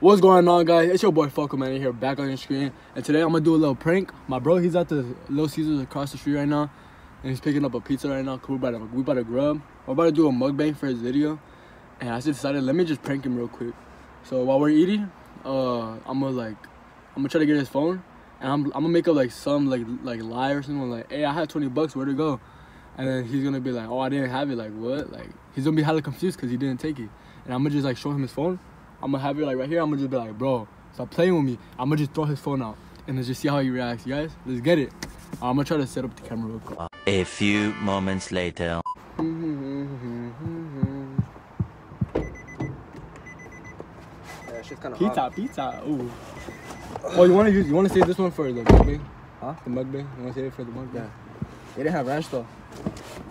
What's going on, guys? It's your boy Falco here, back on your screen. And today I'm gonna do a little prank. My bro, he's at the Little Caesars across the street right now, and he's picking up a pizza right now. We about to we about to grub. We're about to do a mukbang for his video, and I just decided let me just prank him real quick. So while we're eating, uh, I'm gonna like, I'm gonna try to get his phone, and I'm I'm gonna make up like some like like lie or something like, hey, I had 20 bucks, where'd it go? And then he's gonna be like, oh, I didn't have it. Like what? Like he's gonna be hella confused because he didn't take it. And I'm gonna just like show him his phone. I'm gonna have it like right here. I'm gonna just be like, bro, stop playing with me. I'm gonna just throw his phone out and let's just see how he reacts. You guys, let's get it. Uh, I'm gonna try to set up the camera real quick. A few moments later. Yeah, shit's kind of Pizza, pizza. Ooh. Oh, you wanna use? You wanna save this one for the mukbang? Huh? The mukbang. You wanna save it for the mukbang? Yeah. They didn't have ranch though.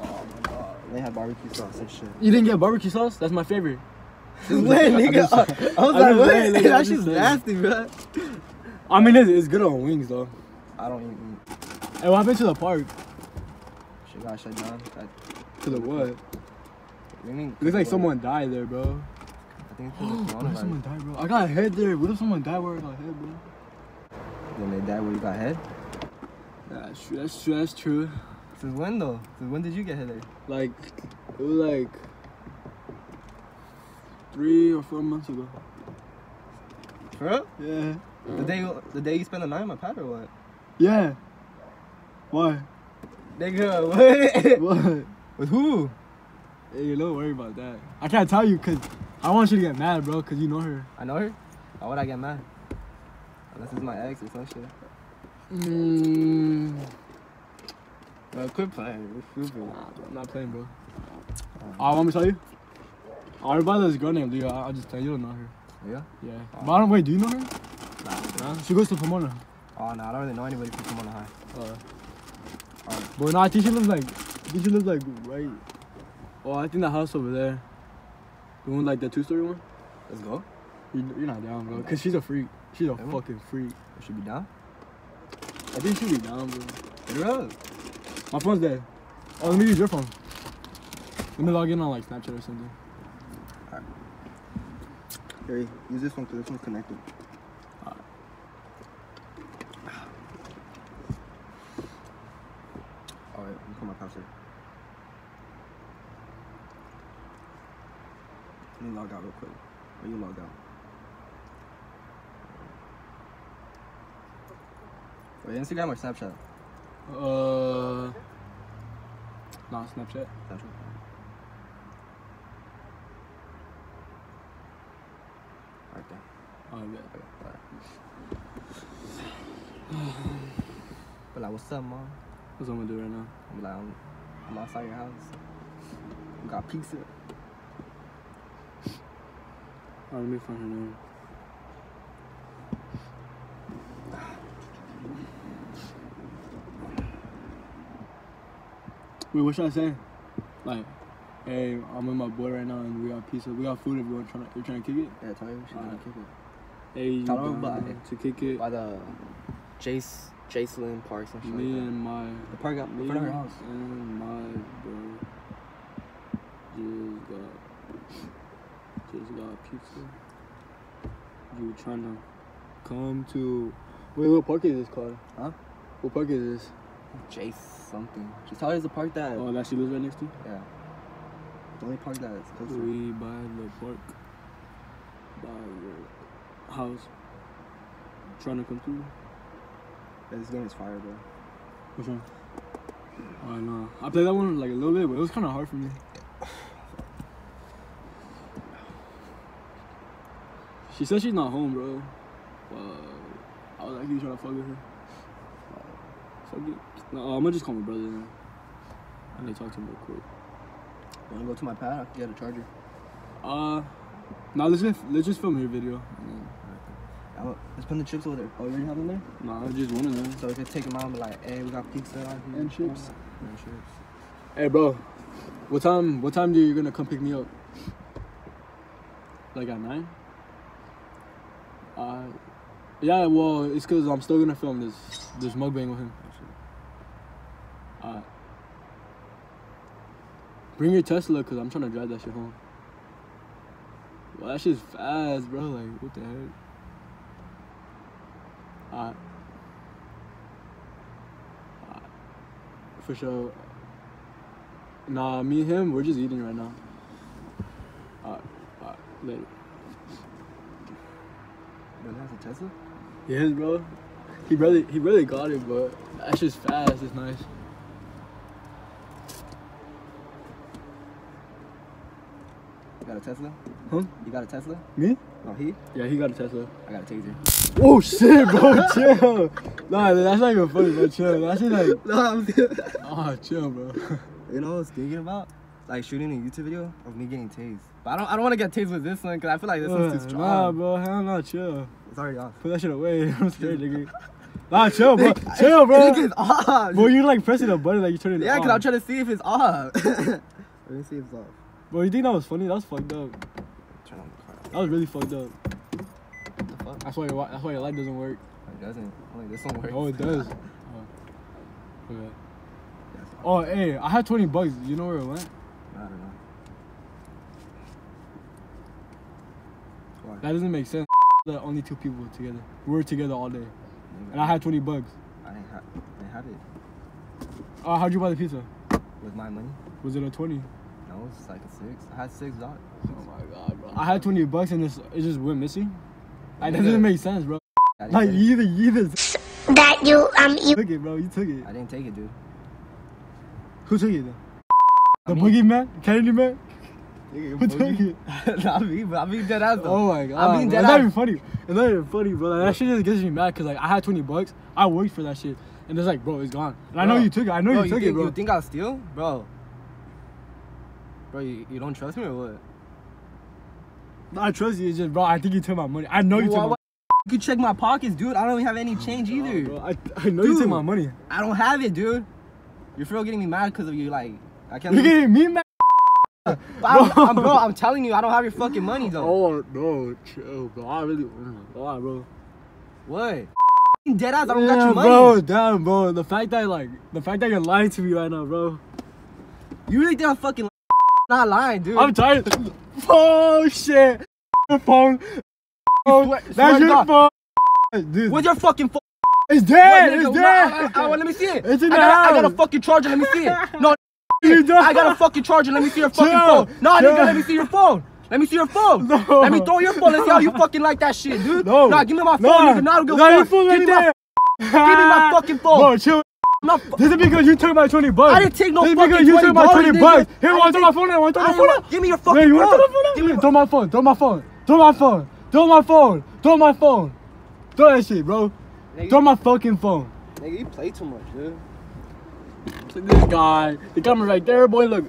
Oh my god. They had barbecue sauce and shit. You didn't get barbecue sauce? That's my favorite. When, nigga? I'm I was I'm like, just what? I'm that shit's nasty, bro. I mean, it's, it's good on wings though. I don't meat. Hey, what happened to the park? Shit got shut down. That, To the what? what do you mean? It looks like What? someone died there, bro. I think it's What if someone died, bro? I got a head there. What if someone died where I got a head, bro? Then they died where you got head. That's true. That's true. That's true. Since when though? Since when did you get head there? Like, it was like three or four months ago. For real? Yeah. The day, you- the day you spent the night in my pad or what? Yeah. Why? Nigga, what? What? With who? Hey, don't worry about that. I can't tell you because I want you to get mad, bro, because you know her. I know her. Why would I get mad? Unless it's my ex or some shit. Mm. Bro, quit playing. Stupid. I'm not playing, bro. I want me to tell you? I heard about this girl named Leah. I- I'll just tell you. You don't know her. Yeah? Yeah. But I don't, wait, do you know her? Nah. Nah. She goes to Pomona. Oh, no, I don't really know anybody from Pomona High. Uh, Alright. but no, I think she lives like, I think she lives like right. Oh, I think the house over there. The one like the two-story one. Let's go. You, you're not down, bro. Cause she's a freak. She's a Yeah. fucking freak. We should be down. I think she'll be down, bro. Hit her up. My phone's dead. Oh, let me use your phone. Let me log in on like Snapchat or something. Here, use this one because this one's connected. Alright, let me put my password. Let me log out real quick. Or you log out. Wait, Instagram or Snapchat? Uh, nah, Snapchat. Snapchat. Alright then. Oh, yeah. Oh, but like, what's up, mom? What's I'm gonna do right now? I'm like, I'm, I'm outside your house. We got pizza. Oh, let me find her name. Wait, what should I say? Like, hey, I'm with my boy right now and we got pizza. We got food if you want trying to, you're trying to kick it. Yeah, tell you she's gonna kick it. Hey, you Tell her down about it. to kick it. By the Jace, Jace Lynn Park, some shit Me like that. and my The park in me front of her house. and my bro just got just got pizza. You trying to come to wait? What park is this called? Huh? What park is this? Jace something. Just tell the park that. Oh, that she lives right next to. Yeah. The only park that's close to. We by the park by your house. Trying to come through. This game is fire, bro. Which one? Oh know. I played that one like a little bit, but it was kind of hard for me. She said she's not home, bro. But I was like, you trying to fuck with her? Fuck it. No, I'm gonna just call my brother now. I need to talk to him real quick. Wanna go to my pad? I can get a charger. Uh, now let's just let's just film your video. Let's put the chips over there. Oh, you already have them there? Nah, I just one of them. So we can take them out and be like, hey, we got pizza out here. And chips. And chips. Hey, bro. What time? What time do you gonna come pick me up? Like at nine? Uh, yeah. Well, it's cause I'm still gonna film this this mukbang with him. Uh, bring your Tesla, cause I'm trying to drive that shit home. Well, that shit's fast, bro. Like, what the heck? Alright. Alright. For sure. Nah, me and him, we're just eating right now. Uh, uh, alright, alright, later. Bro, that's a Tesla? Yes, bro. He really, he really got it, but that shit's fast. It's nice. You got a Tesla? Huh? You got a Tesla? Me? No, he? Yeah, he got a Tesla. I got a taser. Oh shit, bro, chill. Nah, that's not even funny, bro. Chill. That's just like, No, I'm ah, chill, bro. You know what I was thinking about? Like shooting a YouTube video of me getting tased. But I don't I don't want to get tased with this one because I feel like this one's too Uh, strong. Nah, bro, hell no, chill. It's already off. Put that shit away. I'm scared, nigga. Nah, chill, bro. Chill, bro. It's off. Bro, you're like pressing a button like you turning it off? yeah, because I'm trying to see if it's off. Let me see if it's off. Bro, you think that was funny? That was fucked up. Turn on the car. That was really fucked up. What the fuck? That's why your, that's why your light doesn't work. It doesn't. Only this one works. Oh, it does. Oh. Okay. Yes. Oh, hey, I had 20 bucks. You know where it went? I don't know. Why? That doesn't make sense. That only two people together. We were together all day. And I had 20 bucks. I didn't have. I didn't have it Uh, how'd you buy the pizza? with my money. Was it a 20? No, it's like a six. I had six dollars. Oh my god, bro. I had 20 bucks and this, it just went missing. Like, That Yeah. doesn't make sense, bro. Like, take you either, you either that you um you took it, bro. You took it. it. I didn't take it, dude. Who took it then? I The mean- boogeyman? Kennedy man? Nigga, Who took it? not me, but I'm being dead ass though. Oh my god. I'm being bro. dead It's not even funny. It's not even funny, bro. Like, that shit just gets me mad because like I had 20 bucks. I worked for that shit. And it's like, bro, it's gone. And I know you took it. I know Bro, you took think, it, bro. You think I'll steal, bro? Bro, you, you don't trust me or what? I trust you. Just, bro, I think you took my money. I know you took my You can check my pockets, dude. I don't have any change either. bro. I, I know you took my money. I don't have it, dude. You're for real getting me mad because of you, like. I can't. You're getting me mad. But I'm, I'm, bro, I'm telling you, I don't have your fucking money though. Oh, no. Chill, bro. I really, oh my god, bro. What? Dead ass, I don't got your money. Bro, damn, bro. The fact that, like, the fact that you're lying to me right now, bro. You really think I'm fucking not lying, dude? I'm tired. Oh, shit. Your phone. Oh, Swear- that's your phone. Dude, What's your fucking phone? it's dead. What, It's dead. No, I, I, I, let me see it. It's in I the got, I got a fucking charger. Let me see it. No, You don't. I got a fucking charger. Let me see your fucking Chill. phone. No, Chill. nigga, let me see your phone. Let me see your phone. No. Let me throw your phone. Let's see how you fucking like that shit, dude. No. Nah, give me my phone, Nah. nigga. Nah, I don't give a your fuck. phone right me my, there. give me my fucking phone. Bro, chill. I'm not This is because you took my 20 bucks. I didn't take no This is fucking because you took my $20, 20 nigga. bucks. Here, I want to throw my phone? I want to throw my phone? wanna- Give me your fucking you want to phone. throw my Give me phone? Throw my phone. Throw my phone. Throw my phone. Throw my phone. Throw my phone. Throw that shit, bro. Nigga, Throw my fucking phone. Nigga, you play too much, dude. Look at this guy. The camera right there, boy. Look.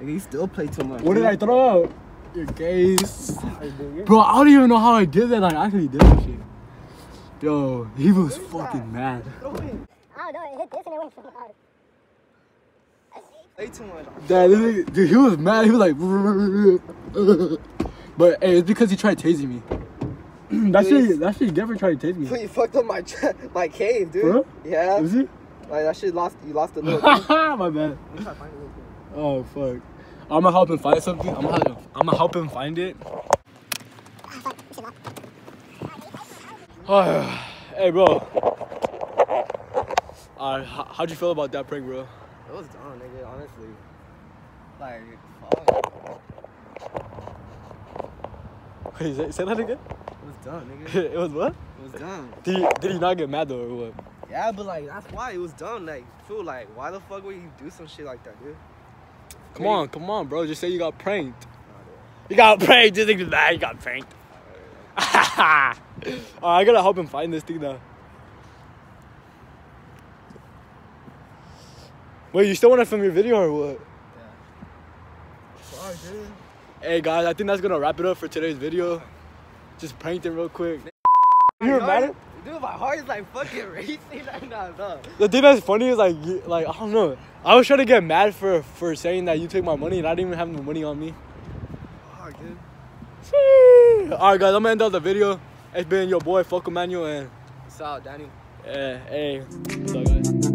Nigga, you still play too much. What did. I throw? Your gaze. Bro, I don't even know how I did that. Like, I actually did that shit. Yo, he was fucking mad. I don't know, it hit this and it went so hard. Play too much. Nigga- dude, he was mad. He was like, but hey, it's because he tried tasing me. that shit, that shit definitely tried to tase me. You fucked up my my cave, dude. Real? Yeah. Was he? Like that shit lost. You lost a little. My bad. Oh fuck. I'm gonna help him find something. I'm gonna, I'm gonna help him find it. Oh, hey, bro. Uh, how, how'd you feel about that prank, bro? It was dumb, nigga. Honestly. Like, fuck. Wait, say, say that again? It was dumb, nigga. it was what? It was dumb. Did he, did he not get mad though, or what? Yeah, but like that's why it was dumb. Like, feel like why the fuck would you do some shit like that, dude? Come on, come on, bro. Just say you got pranked. You got pranked. Just think that you got pranked. Alright, uh, I gotta help him find this thing now. Wait, you still want to film your video or what? Fuck, dude. Hey guys, I think that's gonna wrap it up for today's video. Just pranked him real quick. You were mad? at- Dude, my heart is like fucking racing right now, dog. The thing that's funny is like, like I don't know. I was trying to get mad for for saying that you took my money and I didn't even have the money on me. Alright guys, I'm gonna end up the video. It's been your boy Foco Manuell and What's up, Daniel? uh, hey, what's up guys?